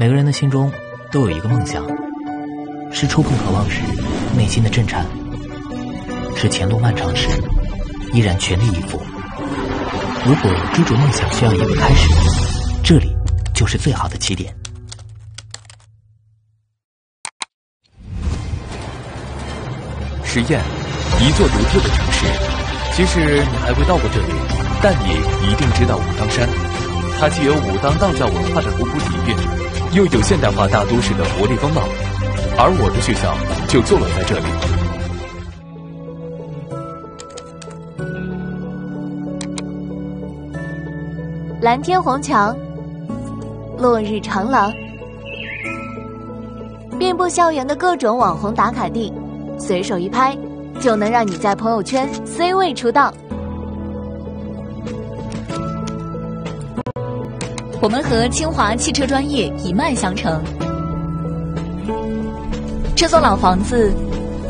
每个人的心中都有一个梦想，是触碰渴望时内心的震颤，是前路漫长时依然全力以赴。如果追逐梦想需要一个开始，这里就是最好的起点。实验，一座独特的城市。即使你还未到过这里，但你一定知道武当山。它既有武当道教文化的古朴底蕴，又有现代化大都市的活力风貌。而我的学校就坐落在这里。蓝天红墙，落日长廊，遍布校园的各种网红打卡地。随手一拍，就能让你在朋友圈 C 位出道。我们和清华汽车专业一脉相承。这座老房子，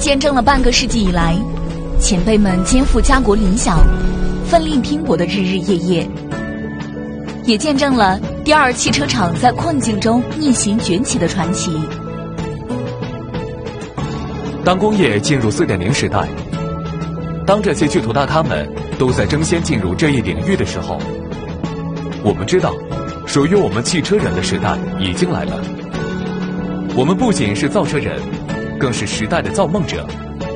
见证了半个世纪以来前辈们肩负家国理想、奋力拼搏的日日夜夜，也见证了第二汽车厂在困境中逆行崛起的传奇。当工业进入四点零时代，当这些巨头大咖们都在争先进入这一领域的时候，我们知道，属于我们汽车人的时代已经来了。我们不仅是造车人，更是时代的造梦者。同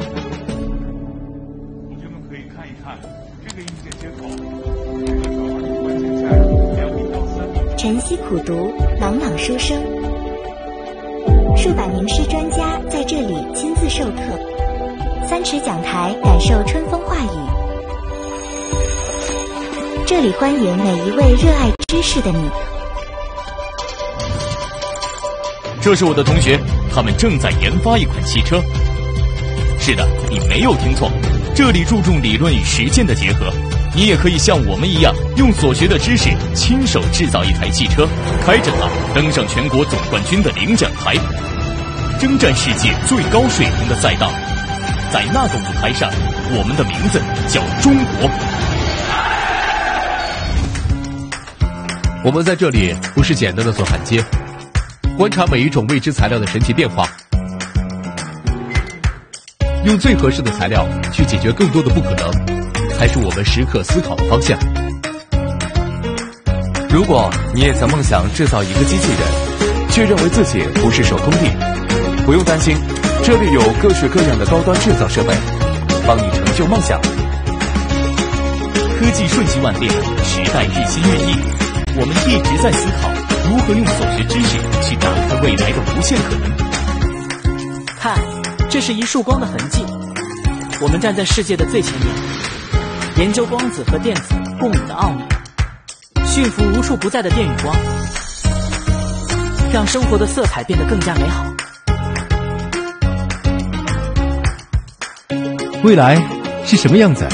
学们可以看一看这个硬件接口，晨曦苦读，朗朗书声。数百名师专家在这里亲自授课，三尺讲台感受春风化雨。这里欢迎每一位热爱知识的你。这是我的同学，他们正在研发一款汽车。是的，你没有听错，这里注重理论与实践的结合。你也可以像我们一样，用所学的知识亲手制造一台汽车，开着它登上全国总冠军的领奖台。征战世界最高水平的赛道，在那个舞台上，我们的名字叫中国。我们在这里不是简单的做焊接，观察每一种未知材料的神奇变化，用最合适的材料去解决更多的不可能，才是我们时刻思考的方向。如果你也曾梦想制造一个机器人，却认为自己不是手工艺。不用担心，这里有各式各样的高端制造设备，帮你成就梦想。科技瞬息万变，时代日新月异，在思考如何用所学知识去打开未来的无限可能。看，这是一束光的痕迹。我们站在世界的最前沿，研究光子和电子共舞的奥秘，驯服无处不在的电与光，让生活的色彩变得更加美好。未来是什么样子？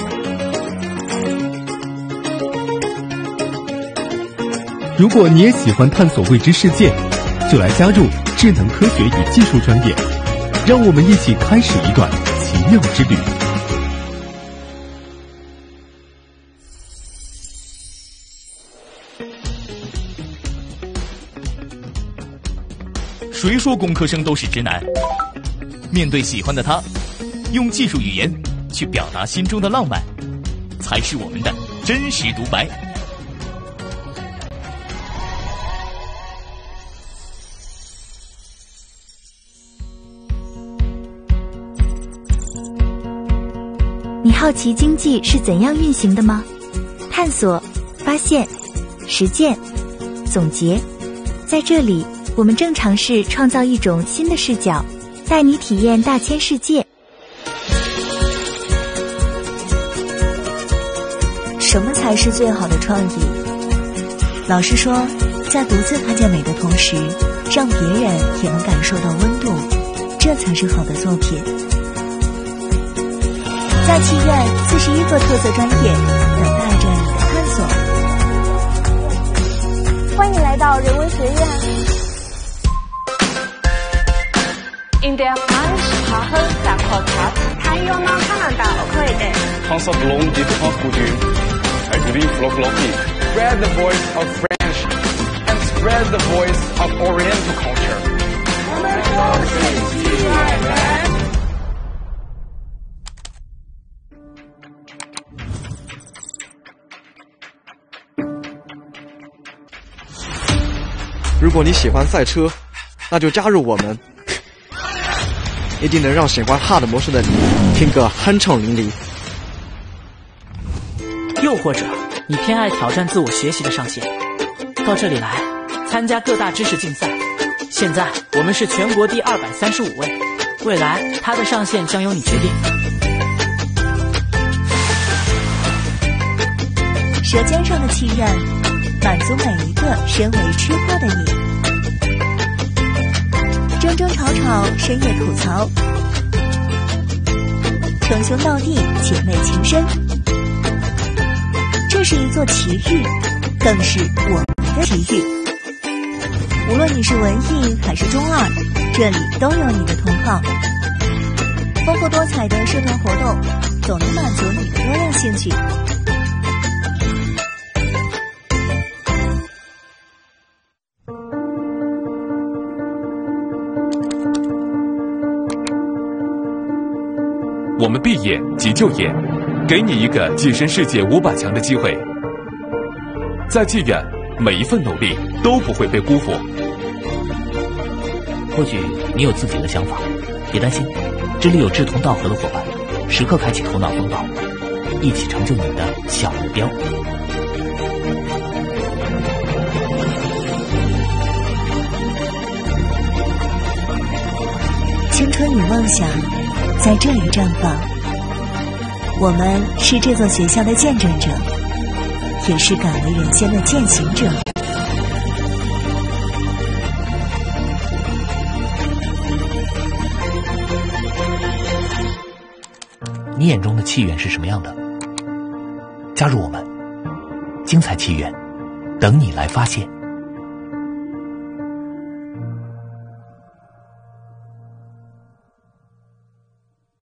如果你也喜欢探索未知世界，就来加入智能科学与技术专业，让我们一起开始一段奇妙之旅。谁说工科生都是直男？面对喜欢的他。用技术语言去表达心中的浪漫，才是我们的真实独白。你好奇经济是怎样运行的吗？探索、发现、实践、总结，在这里，我们正尝试创造一种新的视角，带你体验大千世界。什么才是最好的创意？老师说，在独自看见美的同时，让别人也能感受到温度，这才是好的作品。在汽院四十一座特色专业等待着你的探索。欢迎来到人文学院。I believe local Spread the voice of French and spread the voice of Oriental culture. 如果你喜欢赛车，那就加入我们，一定能让喜欢 Hard 模式的你听个酣畅淋漓。又或者，你偏爱挑战自我学习的上限，到这里来参加各大知识竞赛。现在我们是全国第二百三十五位，未来它的上限将由你决定。舌尖上的气焰，满足每一个身为吃货的你。争争吵吵，深夜吐槽，称兄道弟，姐妹情深。这是一座奇遇，更是我们的奇遇。无论你是文艺还是中二，这里都有你的同好。丰富多彩的社团活动，总能满足你的多样兴趣。我们毕业即就业，给你一个跻身世界五百强的机会。在妓院，每一份努力都不会被辜负。或许你有自己的想法，别担心，这里有志同道合的伙伴，时刻开启头脑风暴，一起成就你的小目标。青春与梦想在这里绽放。我们是这座学校的见证者，也是敢为人先的践行者。你眼中的气源是什么样的？加入我们，精彩气源，等你来发现。